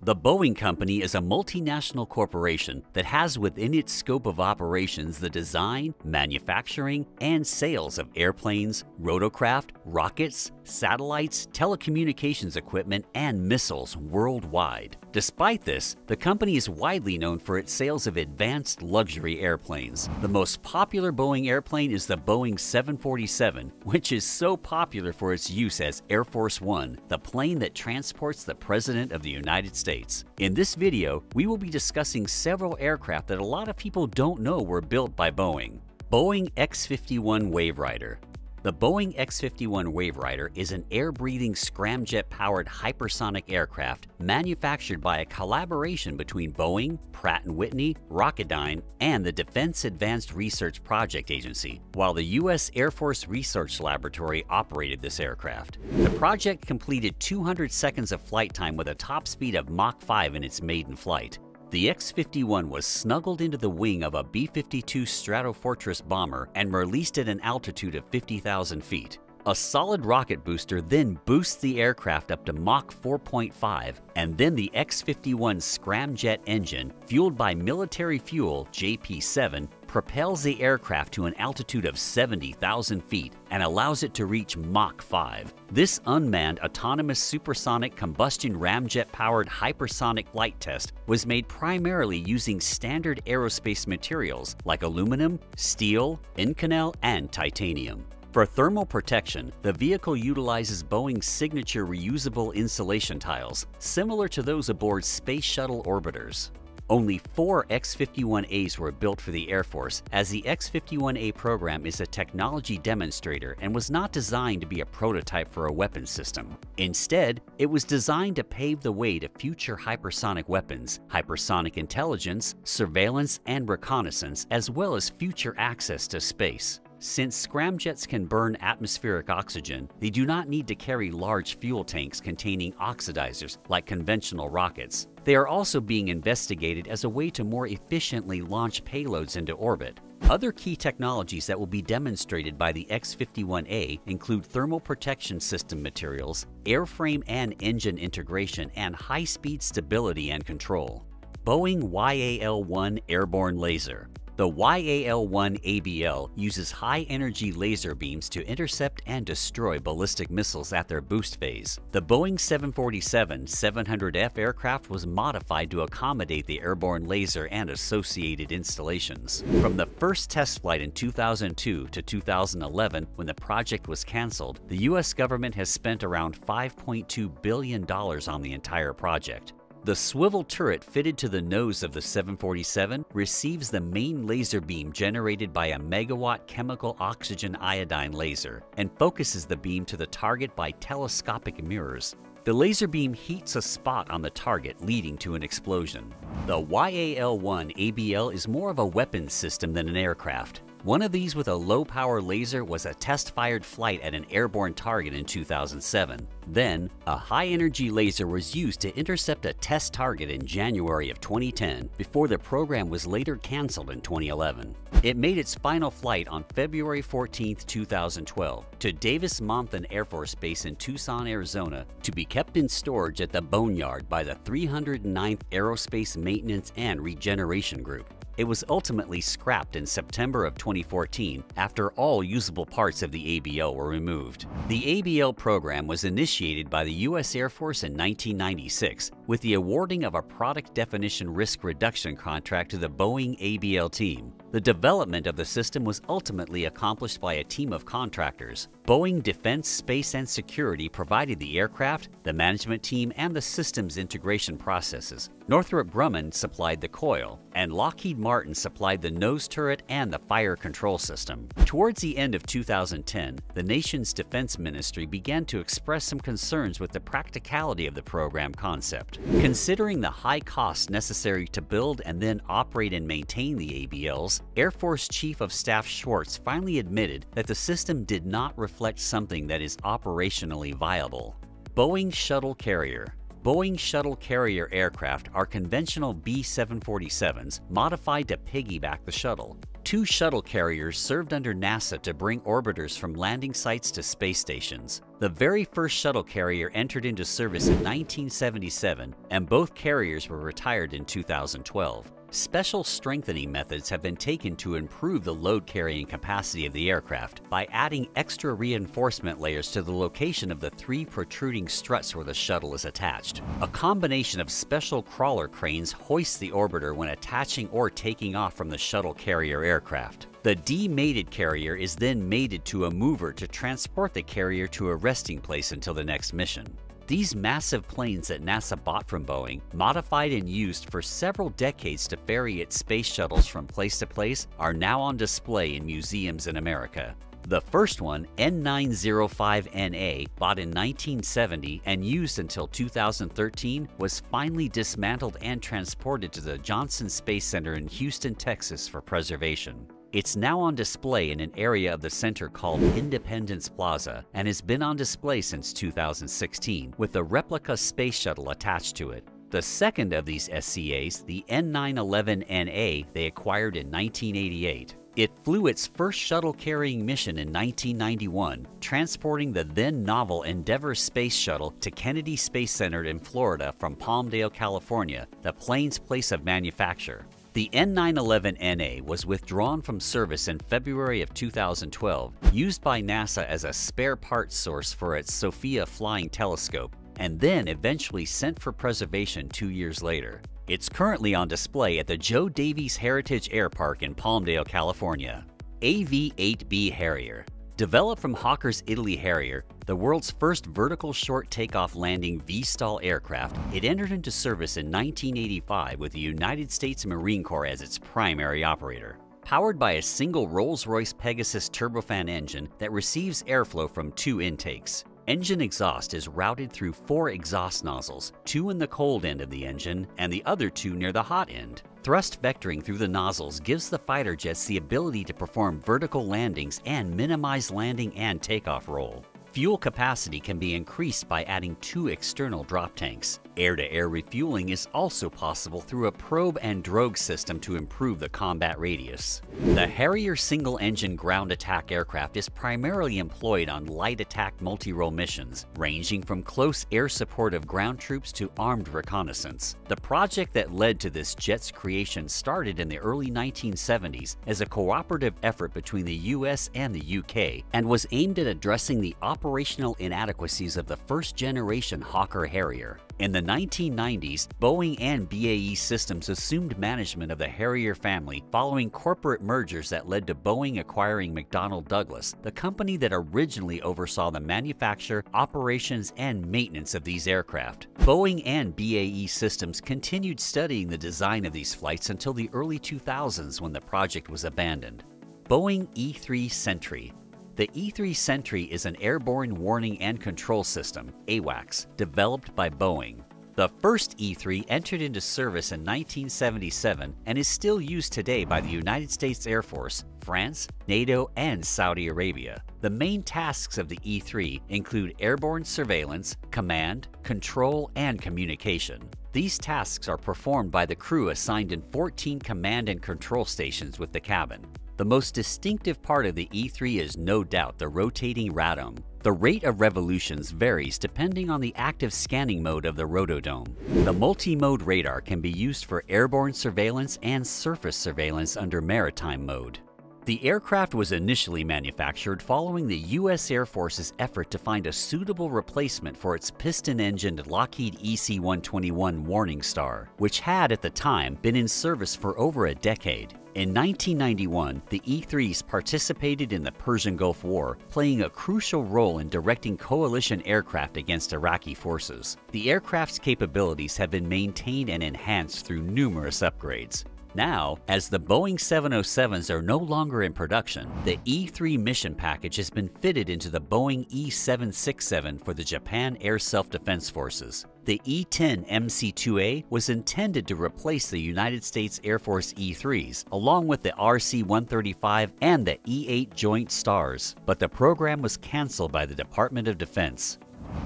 The Boeing Company is a multinational corporation that has within its scope of operations the design, manufacturing, and sales of airplanes, rotorcraft, rockets, satellites, telecommunications equipment, and missiles worldwide. Despite this, the company is widely known for its sales of advanced luxury airplanes. The most popular Boeing airplane is the Boeing 747, which is so popular for its use as Air Force One, the plane that transports the President of the United States. In this video, we will be discussing several aircraft that a lot of people don't know were built by Boeing. Boeing X-51 Waverider the Boeing X-51 Waverider is an air-breathing scramjet-powered hypersonic aircraft manufactured by a collaboration between Boeing, Pratt & Whitney, Rocketdyne, and the Defense Advanced Research Project Agency, while the U.S. Air Force Research Laboratory operated this aircraft. The project completed 200 seconds of flight time with a top speed of Mach 5 in its maiden flight. The X-51 was snuggled into the wing of a B-52 Stratofortress bomber and released at an altitude of 50,000 feet. A solid rocket booster then boosts the aircraft up to Mach 4.5, and then the X-51 scramjet engine, fueled by military fuel JP-7, propels the aircraft to an altitude of 70,000 feet and allows it to reach Mach 5. This unmanned autonomous supersonic combustion ramjet-powered hypersonic flight test was made primarily using standard aerospace materials like aluminum, steel, Inconel, and titanium. For thermal protection, the vehicle utilizes Boeing's signature reusable insulation tiles, similar to those aboard Space Shuttle orbiters. Only four X-51As were built for the Air Force, as the X-51A program is a technology demonstrator and was not designed to be a prototype for a weapons system. Instead, it was designed to pave the way to future hypersonic weapons, hypersonic intelligence, surveillance, and reconnaissance, as well as future access to space. Since scramjets can burn atmospheric oxygen, they do not need to carry large fuel tanks containing oxidizers like conventional rockets. They are also being investigated as a way to more efficiently launch payloads into orbit. Other key technologies that will be demonstrated by the X-51A include thermal protection system materials, airframe and engine integration, and high-speed stability and control. Boeing YAL-1 Airborne Laser the YAL-1 ABL uses high-energy laser beams to intercept and destroy ballistic missiles at their boost phase. The Boeing 747-700F aircraft was modified to accommodate the airborne laser and associated installations. From the first test flight in 2002 to 2011, when the project was canceled, the U.S. government has spent around $5.2 billion on the entire project. The swivel turret fitted to the nose of the 747 receives the main laser beam generated by a megawatt chemical oxygen iodine laser and focuses the beam to the target by telescopic mirrors. The laser beam heats a spot on the target, leading to an explosion. The YAL-1 ABL is more of a weapons system than an aircraft. One of these with a low-power laser was a test-fired flight at an airborne target in 2007. Then, a high-energy laser was used to intercept a test target in January of 2010 before the program was later canceled in 2011. It made its final flight on February 14, 2012 to Davis-Monthan Air Force Base in Tucson, Arizona to be kept in storage at the Boneyard by the 309th Aerospace Maintenance and Regeneration Group. It was ultimately scrapped in September of 2014 after all usable parts of the ABL were removed. The ABL program was initiated by the U.S. Air Force in 1996 with the awarding of a product definition risk reduction contract to the Boeing ABL team. The development of the system was ultimately accomplished by a team of contractors. Boeing Defense, Space and Security provided the aircraft, the management team, and the systems integration processes. Northrop Grumman supplied the coil, and Lockheed Martin supplied the nose turret and the fire control system. Towards the end of 2010, the nation's defense ministry began to express some concerns with the practicality of the program concept. Considering the high costs necessary to build and then operate and maintain the ABLs, Air Force Chief of Staff Schwartz finally admitted that the system did not reflect something that is operationally viable. Boeing Shuttle Carrier Boeing shuttle carrier aircraft are conventional B-747s modified to piggyback the shuttle. two shuttle carriers served under NASA to bring orbiters from landing sites to space stations. The very first shuttle carrier entered into service in 1977, and both carriers were retired in 2012. Special strengthening methods have been taken to improve the load carrying capacity of the aircraft by adding extra reinforcement layers to the location of the three protruding struts where the shuttle is attached. A combination of special crawler cranes hoists the orbiter when attaching or taking off from the shuttle carrier aircraft. The demated carrier is then mated to a mover to transport the carrier to a resting place until the next mission. These massive planes that NASA bought from Boeing, modified and used for several decades to ferry its space shuttles from place to place, are now on display in museums in America. The first one, N905NA, bought in 1970 and used until 2013, was finally dismantled and transported to the Johnson Space Center in Houston, Texas for preservation. It's now on display in an area of the center called Independence Plaza and has been on display since 2016 with a replica space shuttle attached to it. The second of these SCAs, the N911NA, they acquired in 1988. It flew its first shuttle carrying mission in 1991, transporting the then novel Endeavour Space Shuttle to Kennedy Space Center in Florida from Palmdale, California, the plane's place of manufacture. The N911NA was withdrawn from service in February of 2012, used by NASA as a spare parts source for its SOFIA flying telescope, and then eventually sent for preservation two years later. It's currently on display at the Joe Davies Heritage Air Park in Palmdale, California. AV-8B Harrier Developed from Hawker Siddeley Harrier, the world's first vertical short takeoff landing V-STOL aircraft, it entered into service in 1985 with the United States Marine Corps as its primary operator. Powered by a single Rolls-Royce Pegasus turbofan engine that receives airflow from two intakes. Engine exhaust is routed through four exhaust nozzles, two in the cold end of the engine and the other two near the hot end. Thrust vectoring through the nozzles gives the fighter jets the ability to perform vertical landings and minimize landing and takeoff roll. Fuel capacity can be increased by adding two external drop tanks. Air-to-air refueling is also possible through a probe and drogue system to improve the combat radius. The Harrier single-engine ground attack aircraft is primarily employed on light attack multi-role missions, ranging from close air support of ground troops to armed reconnaissance. The project that led to this jet's creation started in the early 1970s as a cooperative effort between the US and the UK and was aimed at addressing the operational inadequacies of the first-generation Hawker Harrier. In the 1990s, Boeing and BAE Systems assumed management of the Harrier family following corporate mergers that led to Boeing acquiring McDonnell Douglas, the company that originally oversaw the manufacture, operations, and maintenance of these aircraft. Boeing and BAE Systems continued studying the design of these flights until the early 2000s when the project was abandoned. Boeing E-3 Sentry the E-3 Sentry is an airborne warning and control system, AWACS, developed by Boeing. The first E-3 entered into service in 1977 and is still used today by the United States Air Force, France, NATO, and Saudi Arabia. The main tasks of the E-3 include airborne surveillance, command, control, and communication. These tasks are performed by the crew assigned in 14 command and control stations with the cabin. The most distinctive part of the E3 is no doubt the rotating radome. The rate of revolutions varies depending on the active scanning mode of the rotodome. The multi-mode radar can be used for airborne surveillance and surface surveillance under maritime mode. The aircraft was initially manufactured following the U.S. Air Force's effort to find a suitable replacement for its piston-engined Lockheed EC-121 Warning Star, which had at the time been in service for over a decade. In 1991, the E-3s participated in the Persian Gulf War, playing a crucial role in directing coalition aircraft against Iraqi forces. The aircraft's capabilities have been maintained and enhanced through numerous upgrades. Now, as the Boeing 707s are no longer in production, the E-3 mission package has been fitted into the Boeing E-767 for the Japan Air Self-Defense Forces. The E-10 MC-2A was intended to replace the United States Air Force E-3s, along with the RC-135 and the E-8 Joint Stars, but the program was canceled by the Department of Defense.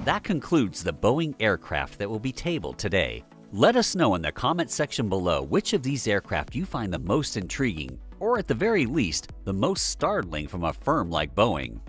That concludes the Boeing aircraft that will be tabled today. Let us know in the comment section below which of these aircraft you find the most intriguing or at the very least, the most startling from a firm like Boeing.